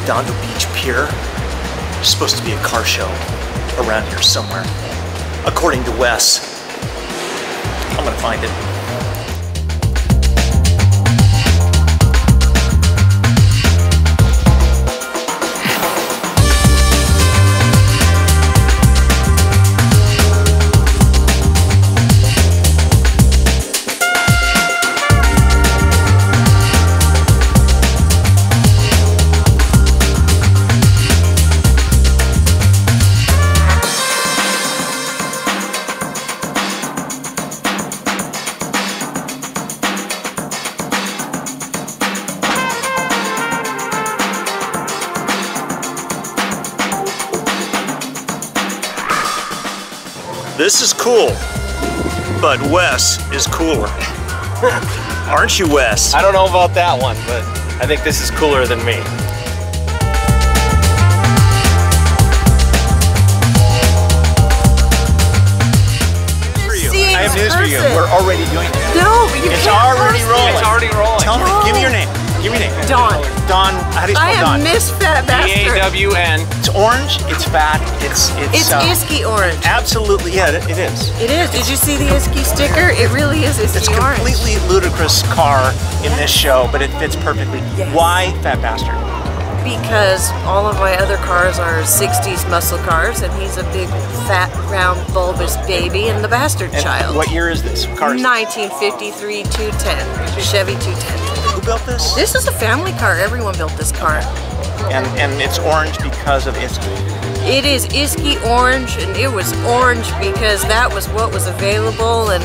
Redondo Beach Pier. There's supposed to be a car show around here somewhere. According to Wes. I'm gonna find it. Cool, but Wes is cooler. Aren't you, Wes? I don't know about that one, but I think this is cooler than me. I have news for you. We're already doing it. No, you It's can't already rolling. it. It's already rolling. Tell me, give me your name. Give me your name. Dawn. Dawn, how do you spell I spell am? Miss Fat Bastard. D-A-W-N. It's orange, it's fat, it's it's, It's uh, Iski orange. Absolutely, yeah, it, it is. It is. Did you see the Iski sticker? It really is Iski It's orange. completely ludicrous car in this show, but it fits perfectly. Yes. Why Fat Bastard? Because all of my other cars are 60s muscle cars, and he's a big, fat, round, bulbous baby and the bastard And child. what year is this car? 1953 210. Chevy 210. Built this? This is a family car. Everyone built this car. And and it's orange because of its. It is Iski orange, and it was orange because that was what was available. And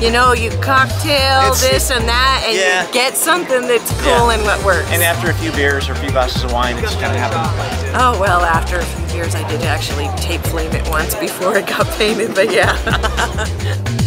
you know, you cocktail It's- this and that, and yeah. you get something that's cool Yeah. and what works. And after a few beers or a few glasses of wine, it's kind of happened. oh well, after a few years, I did actually tape flame it once before it got painted. But yeah.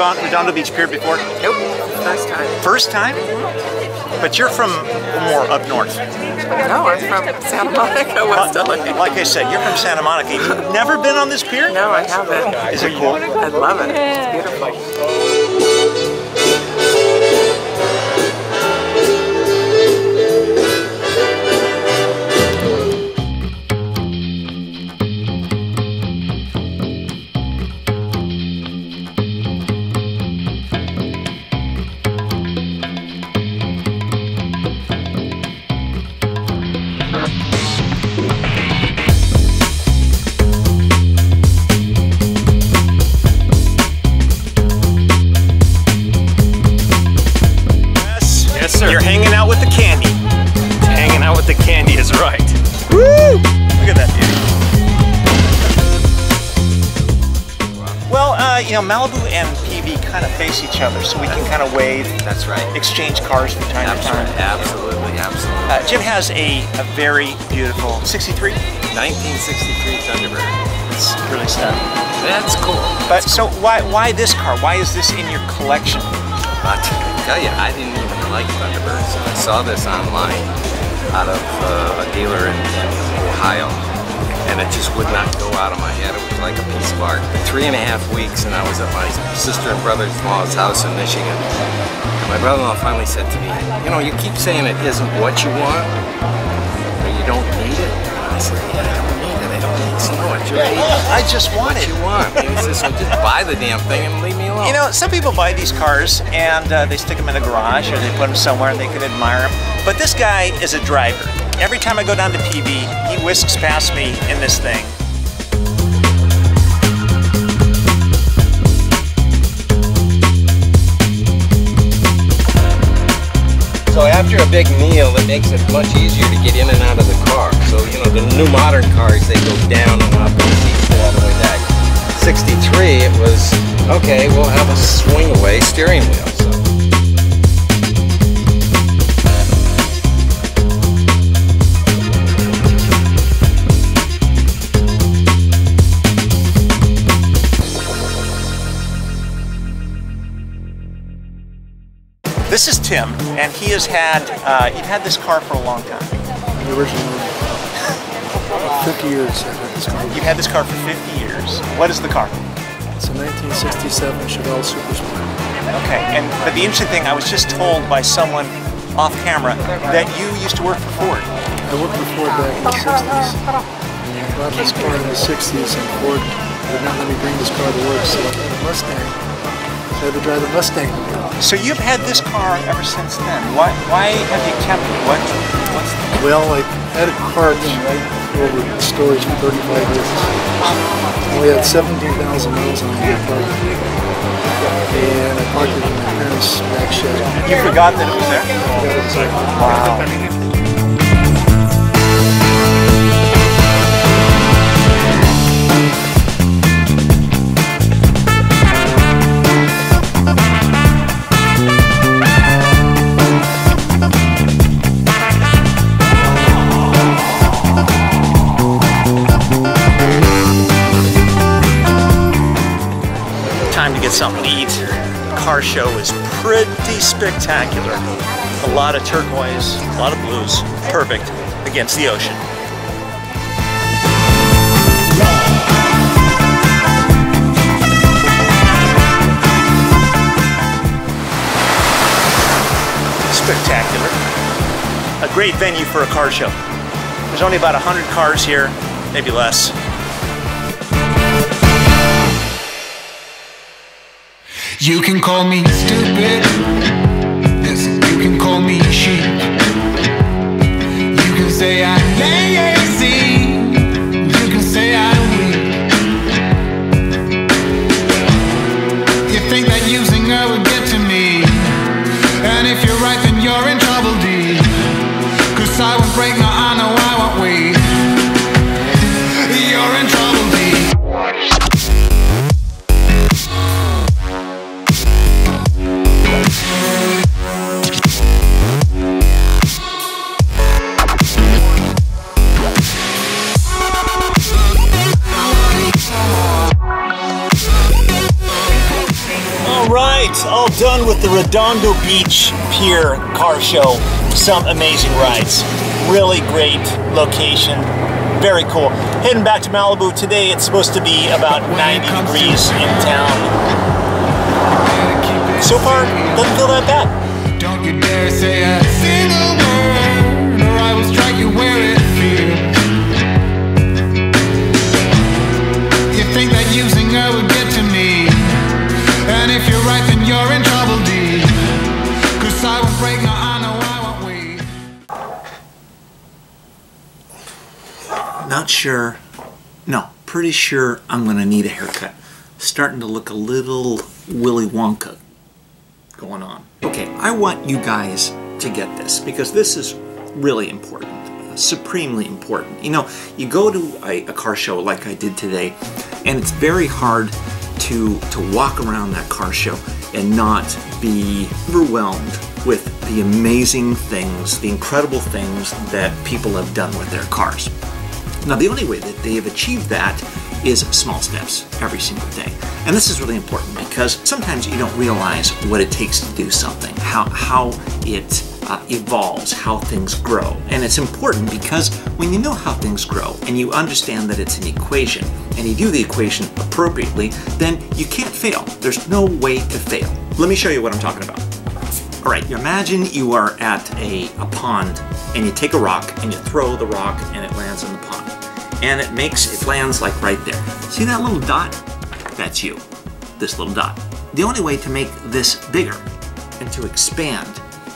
you been to the Redon- Redondo Beach Pier before? nope. First time. First time? But you're from more up north. No, I'm from Santa Monica, West LA. Like I said, you're from Santa Monica. You've never been on this pier? No, I haven't. Is it cool? I love it. It's beautiful. Malibu and PV kind of face each other, so we can kind of wave, That's right. exchange cars from time to time. Absolutely, absolutely. Uh, Jim has a, a very beautiful 63. 1963 Thunderbird. It's really stunning. That's cool. But so why why this car? Why is this in your collection? I tell you, I didn't even like Thunderbirds. I saw this online out of uh, a dealer in, in Ohio. And it just would not go out of my head. It was like a piece of art. Three and a half weeks, and I was at my sister and brother-in-law's house in Michigan. And my brother-in-law finally said to me, you know, you keep saying it isn't what you want, or you don't need it. And I said, yeah, I don't need it. I don't need so much. I just want What it. you want? And he says, well, just buy the damn thing and leave me alone. You know, some people buy these cars and uh, they stick them in the garage or they put them somewhere and they can admire them. But this guy is a driver. Every time I go down to PV, he whisks past me in this thing. So after a big meal, it makes it much easier to get in and out of the car. So, you know, the new modern cars, they go down and up and seats go all the way back. 63, it was, okay, we'll have a swing away steering wheel. This is Tim, and he has had, uh, you've had this car for a long time. The original, about 50 years I've had this car. You've had this car for 50 years. What is the car? It's a 1967 Chevelle Super Sport. Okay, and but the interesting thing, I was just told by someone off camera that you used to work for Ford. I worked for Ford back in the 60s. And I bought this car in the 60s and Ford would not let me bring this car to work, so I had a Mustang. So I had to drive the Mustang. So you've had this car ever since then. Why, why have you kept it? What, what's the, Well, I had it parked right over the storage for 35 years. Only had 17,000 miles on it. parked. And I parked it in my parents' back shed. you forgot that it was there? Wow. Spectacular. A lot of turquoise, a lot of blues. Perfect against the ocean. Spectacular. A great venue for a car show. There's only about 100 cars here, maybe less. You can call me stupid. Yes, you can call me sheep. You can say I'm Right, all done with the Redondo Beach Pier car show. Some amazing rides. Really great location. Very cool. Heading back to Malibu today. It's supposed to be about 90 degrees in town. So far, doesn't feel that bad. Don't you dare say a single word, or I will strike you where sure. No, pretty sure I'm gonna need a haircut. Starting to look a little Willy Wonka going on. Okay, I want you guys to get this because this is really important, uh, supremely important. You know, you go to a, a car show like I did today, and it's very hard to to walk around that car show and not be overwhelmed with the amazing things, the incredible things that people have done with their cars. Now, the only way that they have achieved that is small steps every single day. And this is really important because sometimes you don't realize what it takes to do something, how, how it uh, evolves, how things grow. And it's important because when you know how things grow and you understand that it's an equation and you do the equation appropriately, then you can't fail. There's no way to fail. Let me show you what I'm talking about. All right, you imagine you are at a, a pond and you take a rock and you throw the rock and it lands in the pond. And it makes, it lands like right there. See that little dot? That's you, this little dot. The only way to make this bigger and to expand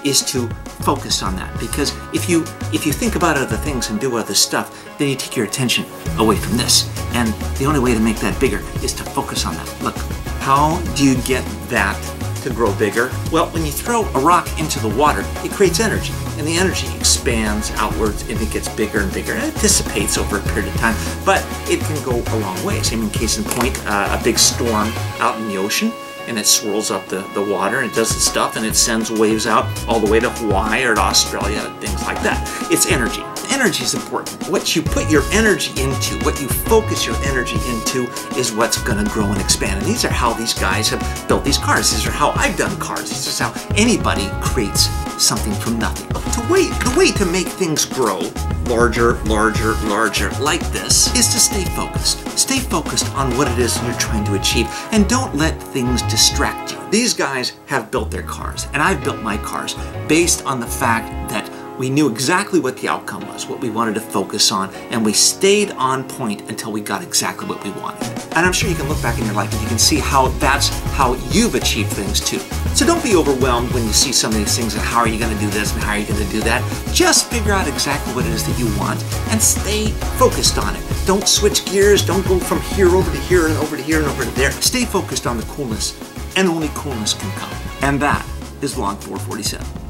is to focus on that because if you if you think about other things and do other stuff then you take your attention away from this and the only way to make that bigger is to focus on that look how do you get that to grow bigger well when you throw a rock into the water it creates energy and the energy expands outwards and it gets bigger and bigger and it dissipates over a period of time but it can go a long way same in case in point uh, a big storm out in the ocean and it swirls up the, the water and it does its stuff and it sends waves out all the way to Hawaii or to Australia, things like that. It's energy. Energy is important. What you put your energy into, what you focus your energy into, is what's going to grow and expand. And these are how these guys have built these cars. These are how I've done cars. This is how anybody creates something from nothing. To wait, the way to make things grow larger, larger, larger like this is to stay focused. Stay focused on what it is you're trying to achieve and don't let things distract you. These guys have built their cars and I've built my cars based on the fact that we knew exactly what the outcome was, what we wanted to focus on, and we stayed on point until we got exactly what we wanted. And I'm sure you can look back in your life and you can see how that's how you've achieved things too. So don't be overwhelmed when you see some of these things and how are you going to do this and how are you going to do that. Just figure out exactly what it is that you want and stay focused on it. Don't switch gears. Don't go from here over to here and over to here and over to there. Stay focused on the coolness and only coolness can come. And that is Vlog 447.